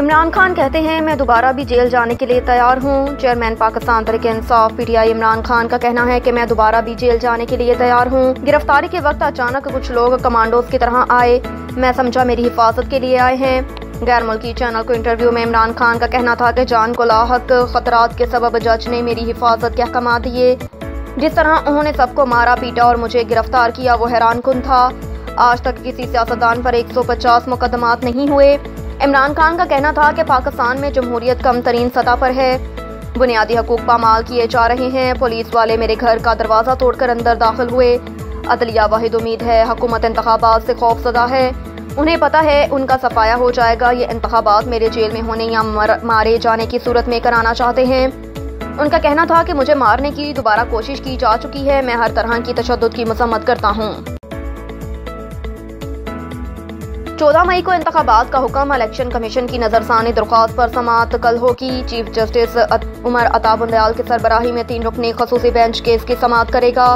इमरान खान कहते हैं, मैं दोबारा भी जेल जाने के लिए तैयार हूँ। चेयरमैन पाकिस्तान तरीके इंसाफ, पीटीआई इमरान खान का कहना है कि मैं दोबारा भी जेल जाने के लिए तैयार हूँ। गिरफ्तारी के वक्त अचानक कुछ लोग कमांडोज की तरह आए। मैं समझा मेरी हिफाजत के लिए आए हैं। गैर मुल्की चैनल को इंटरव्यू में इमरान खान का कहना था कि जान को लाक खतरात के सबब जज ने मेरी हिफाजत के अहकाम दिए जिस तरह उन्होंने सबको मारा पीटा और मुझे गिरफ़्तार किया, वो हैरान कन था। आज तक किसी सियासतदान पर 150 मुकदमात नहीं हुए। इमरान खान का कहना था कि पाकिस्तान में जमहूरियत कम तरीन सतह पर है। बुनियादी हकूक पामाल किए जा रहे हैं। पुलिस वाले मेरे घर का दरवाज़ा तोड़कर अंदर दाखिल हुए। अदलिया वाहिद उम्मीद है हुकूमत इंतबात से खौफसदा है। उन्हें पता है उनका सफाया हो जाएगा। ये इंतबात मेरे जेल में होने या मर, मारे जाने की सूरत में कराना चाहते हैं। उनका कहना था कि मुझे मारने की दोबारा कोशिश की जा चुकी है। मैं हर तरह की तशद की मसम्मत करता हूँ। चौदह मई को इंतबात का हुक्म, इलेक्शन कमीशन की नजरसानी दरख्वास्त पर समात कल होगी चीफ जस्टिस उमर अताबुल की सरबराही में तीन रुकनी खसूसी बेंच केस की समात करेगा।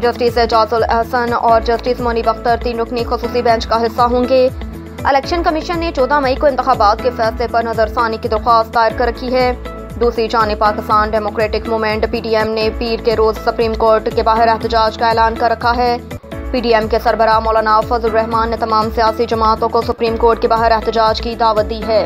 जस्टिस एजाजुल अहसन और जस्टिस मोनी बख्तर तीन रुकनी खसूसी बेंच का हिस्सा होंगे। इलेक्शन कमीशन ने चौदह मई को इंतबात के फैसले पर नजरसानी की दरख्वास्त दायर कर रखी है। दूसरी जानब पाकिस्तान डेमोक्रेटिक मूवमेंट पीटीएम ने पीर के रोज सुप्रीम कोर्ट के बाहर एहतजाज का ऐलान कर रखा है। पीडीएम के सरबरा मौलाना फजल रहमान ने तमाम सियासी जमातों को सुप्रीम कोर्ट के बाहर एहतजाज की दावत दी है।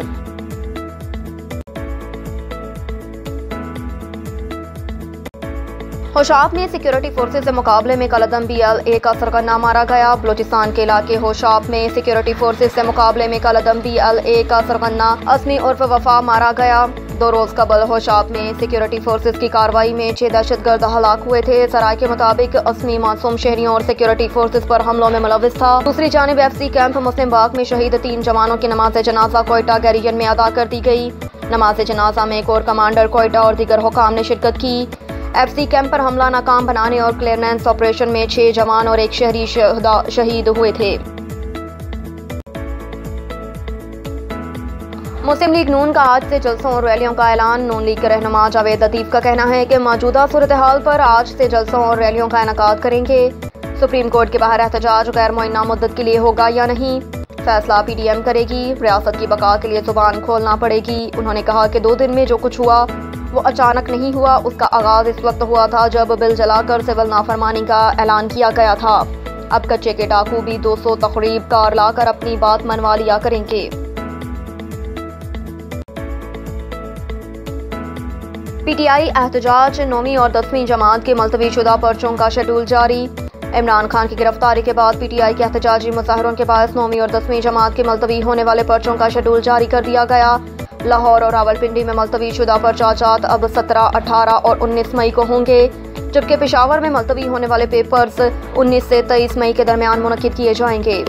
होशाब में सिक्योरिटी फोर्सेज के मुकाबले में कलदम बी एल ए का सरगना मारा गया। बलोचिस्तान के इलाके होशाब में सिक्योरिटी फोर्सेज के मुकाबले में कलदम बी एल ए का सरगना असमी उर्फ़ वफा मारा गया। दो रोज कबल होशाब में। सिक्योरिटी फोर्सेज की कार्रवाई में छह दहशत गर्द हलाक हुए थे। सराय के मुताबिक, असमी मासूम शहरियों और सिक्योरिटी फोर्सेज पर हमलों में मुलविस था दूसरी जानब एफ़ सी कैंप मुस्लिम बाग में शहीद तीन जवानों की नमाज़ जनाजा कोयटा गैरियन में अदा कर दी गई। नमाज़ जनाजा में कोर कमांडर कोयटा और दीगर हुकाम ने शिरकत की। एफ़ सी कैंप पर हमला नाकाम बनाने और क्लियरेंस ऑपरेशन में छह जवान और एक शहरी शहीद हुए थे। मुस्लिम लीग नून का आज से जलसों और रैलियों का ऐलान। नून लीग के रहनुमा जावेद लतीफ़ का कहना है कि मौजूदा सूरत हाल पर आज से जलसों और रैलियों का इनका करेंगे। सुप्रीम कोर्ट के बाहर एहतजाज गैर मुइना मुद्दत के लिए होगा या नहीं? फैसला पी डी एम करेगी, रियासत की बका के लिए ज़ुबान खोलना पड़ेगी। उन्होंने कहा कि दो दिन में जो कुछ हुआ, वो अचानक नहीं हुआ। उसका आगाज़ इस वक्त हुआ था जब बिल जलाकर सिविल नाफरमानी का ऐलान किया गया था। अब कच्चे के डाकू भी 200 तकरीब कार लाकर अपनी बात मनवा लिया करेंगे। पीटीआई, एहतजाज, नौवीं और दसवीं जमात के मुलतवी शुदा पर्चों का शेड्यूल जारी। इमरान खान की गिरफ्तारी के बाद पीटीआई के एहतजाजी मुजाहरों के बाद नौवीं और दसवीं जमात के मुलतवी होने वाले पर्चों का शेड्यूल जारी कर दिया गया। लाहौर और रावलपिंडी में मुलतवी शुदा पर्चाजात अब सत्रह, अठारह और उन्नीस मई को होंगे, जबकि पेशावर में मुलतवी होने वाले पेपर्स उन्नीस से तेईस मई के दरमियान मुनद किए जाएँगे।